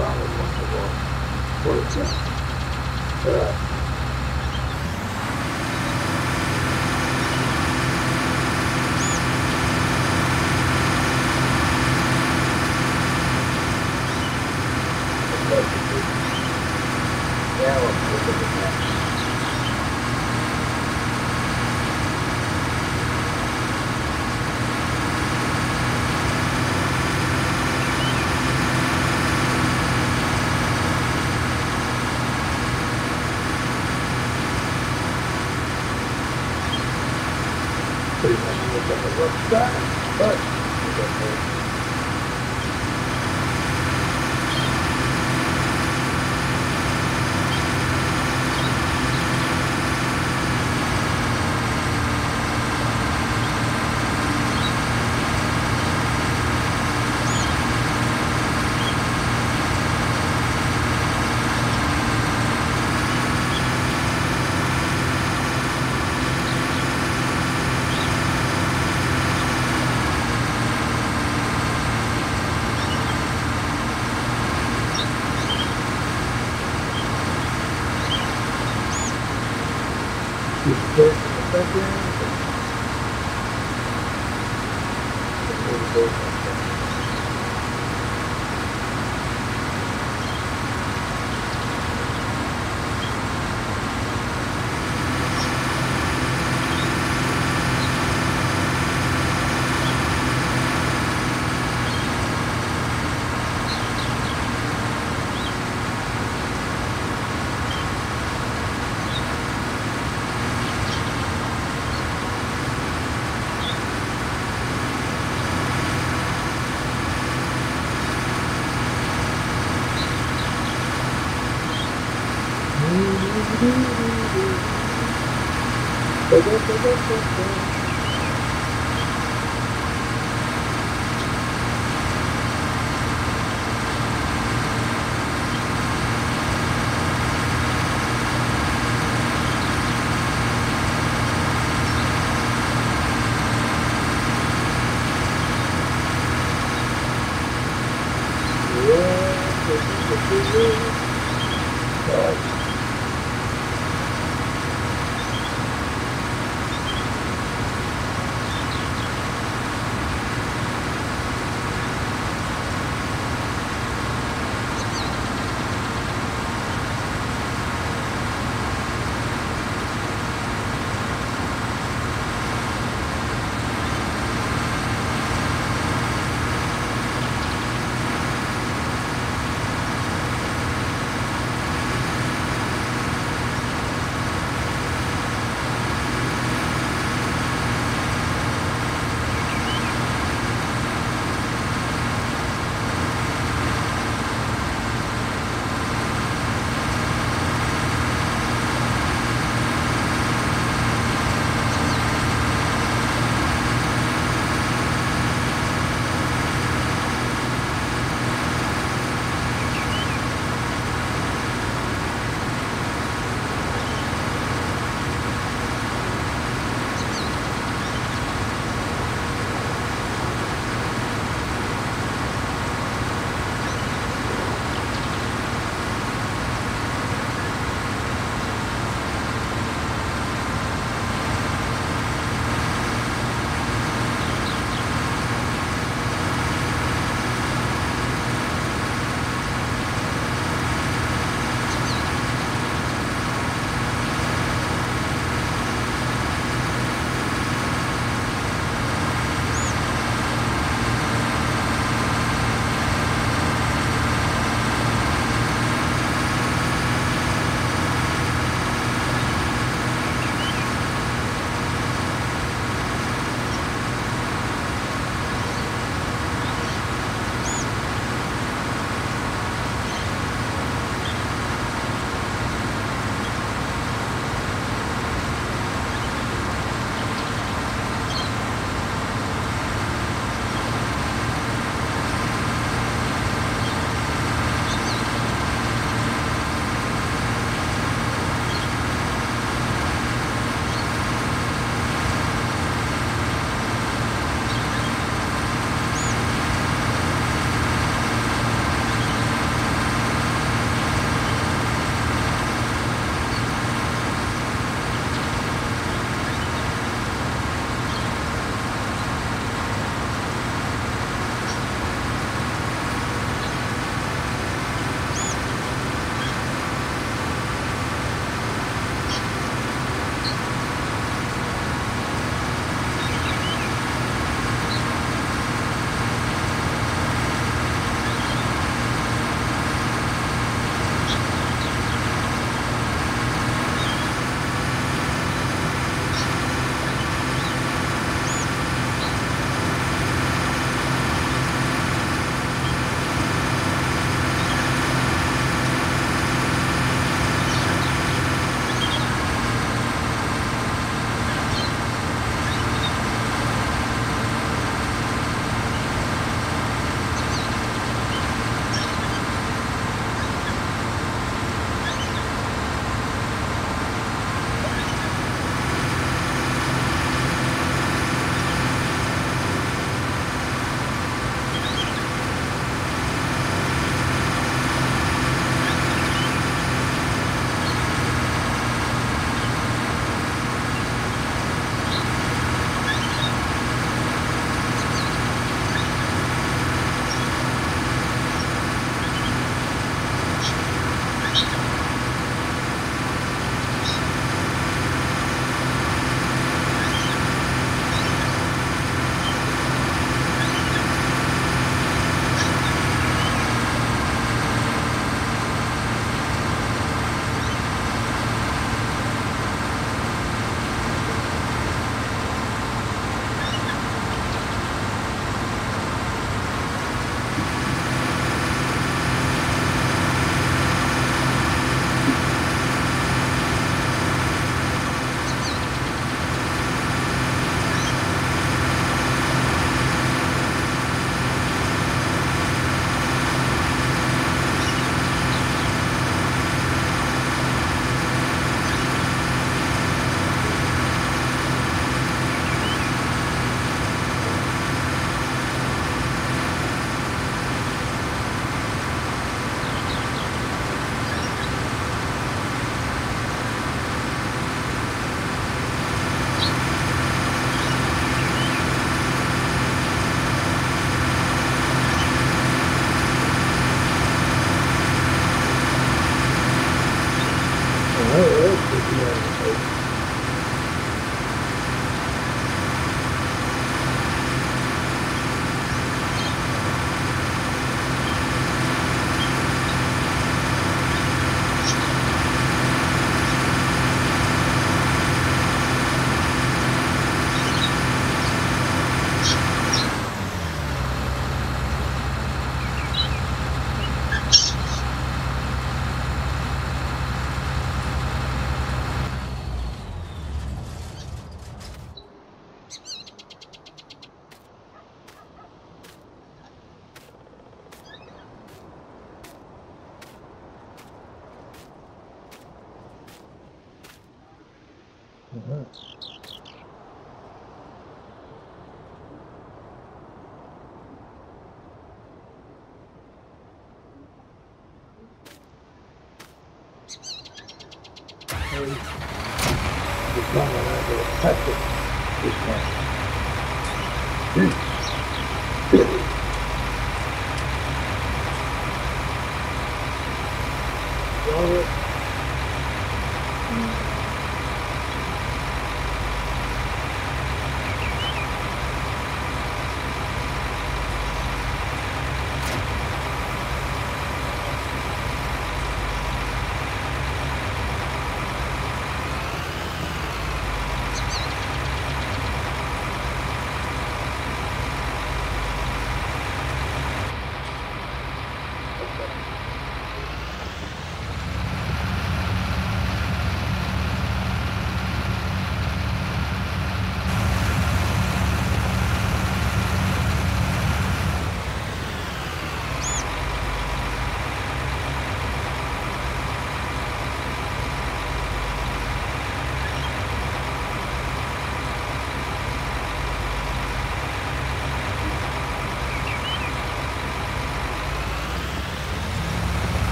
problem once a while. For example, uh, Deus, Deus, Deus. that. Hey.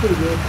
pretty good.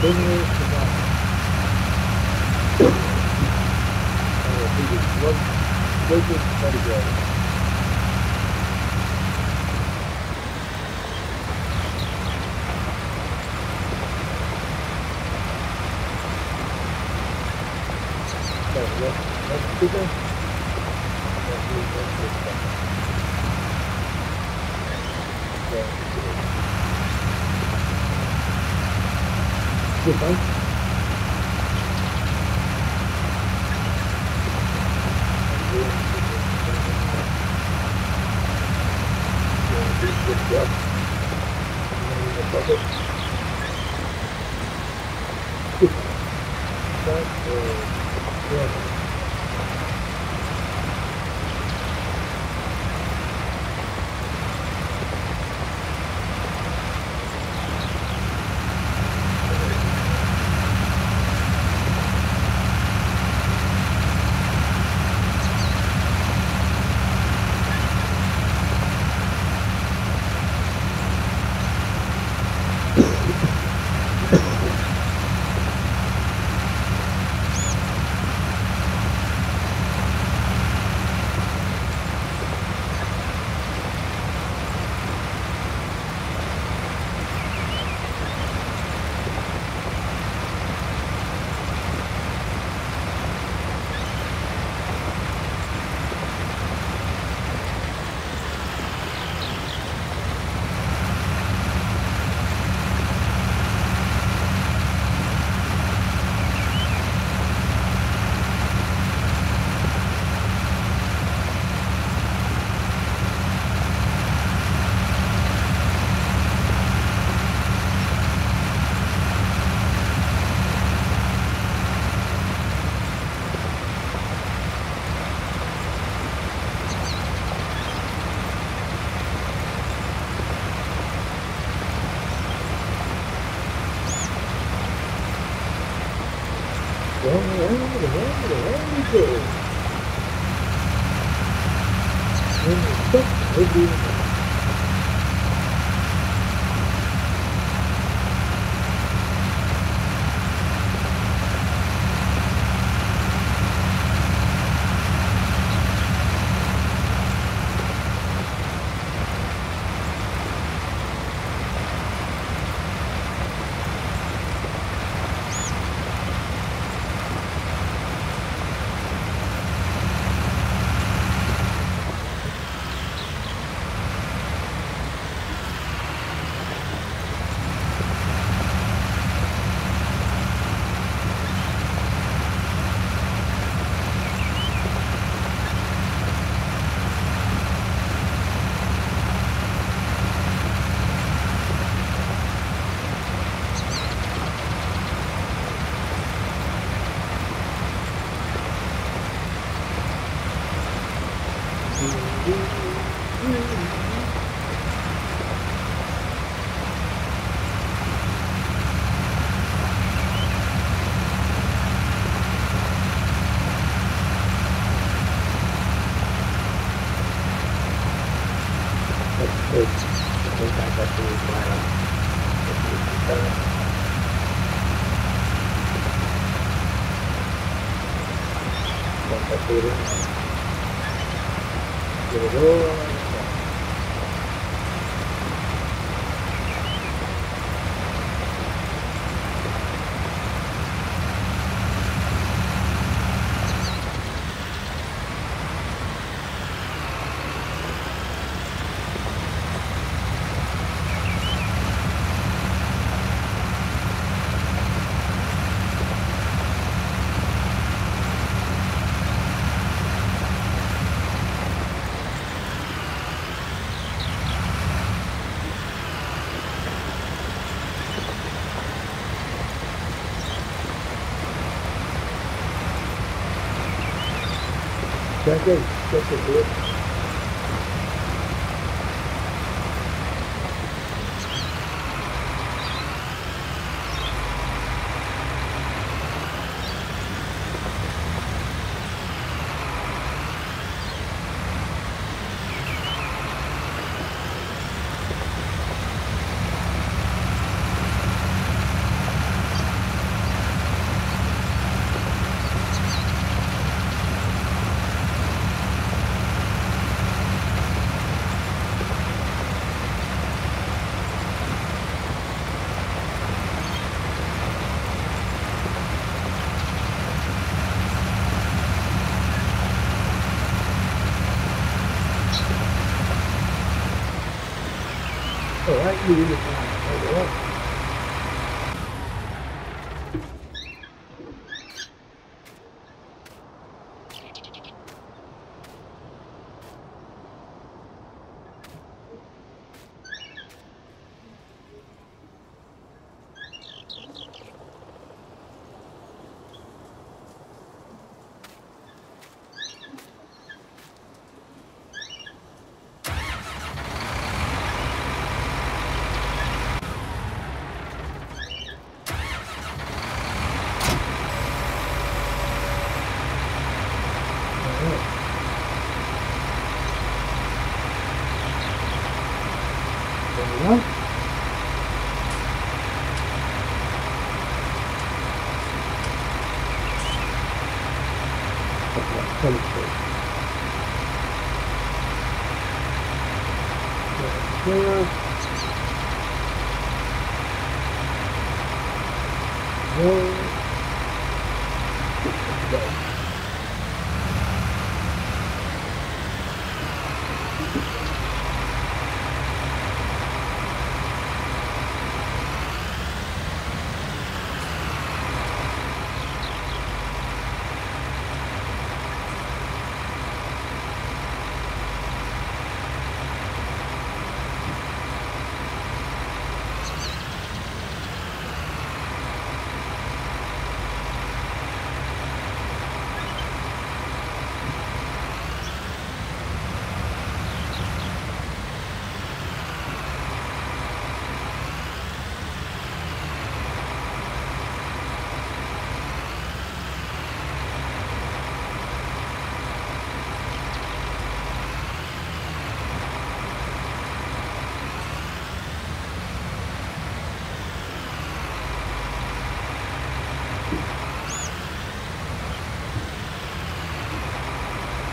остальные будет у вас стойкость торговли. Так, я откуда? Santa Teresa, Figueroa, it. Get it all. Check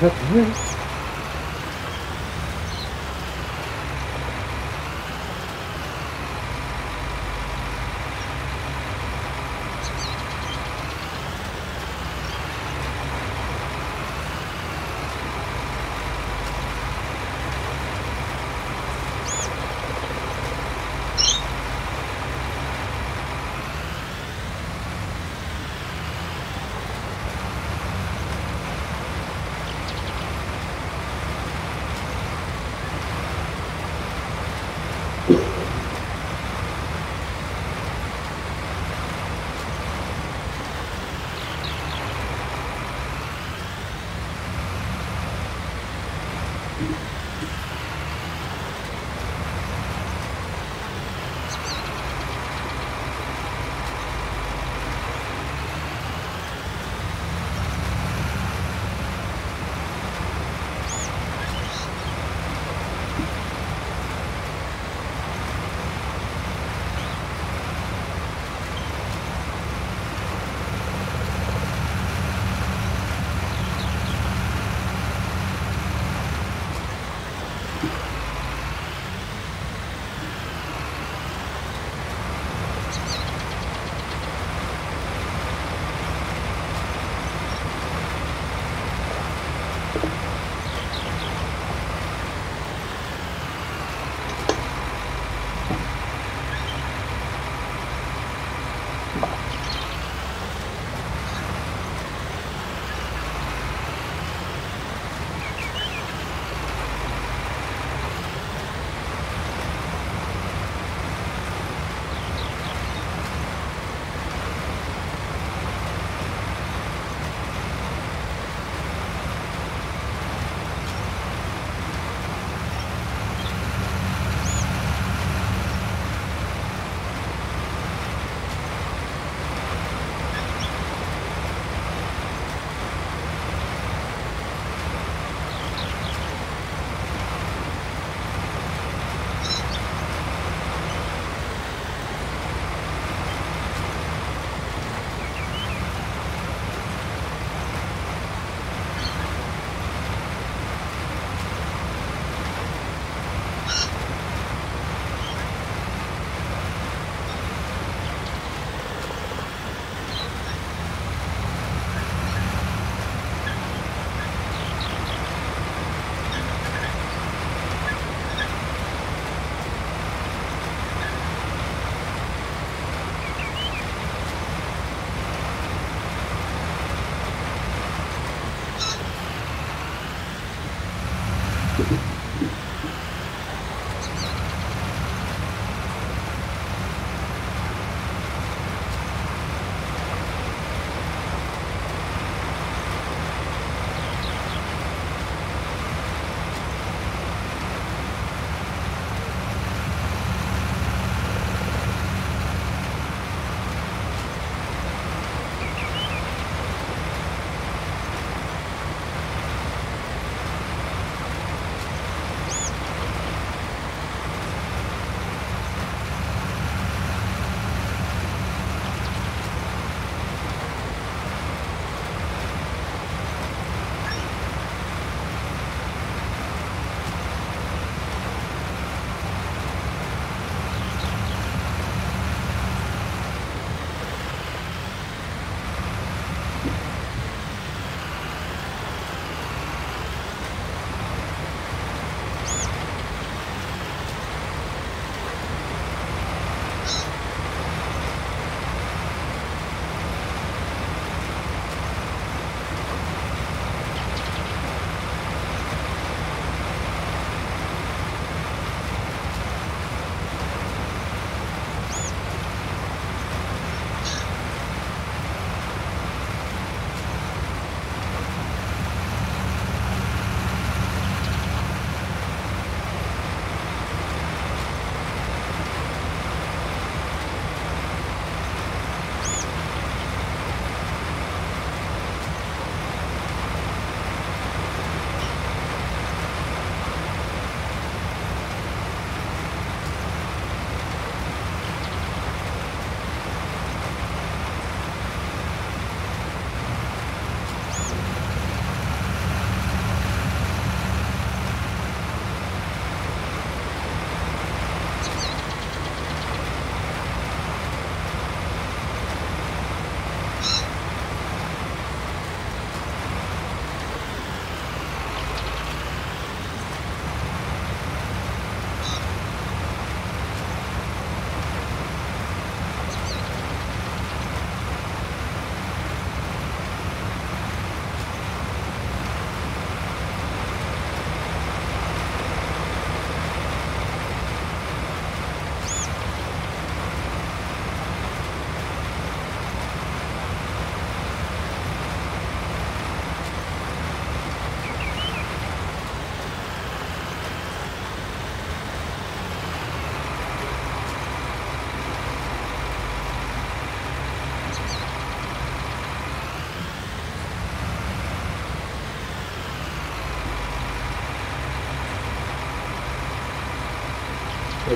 Cut the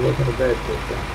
ring. It wasn't a bad first time.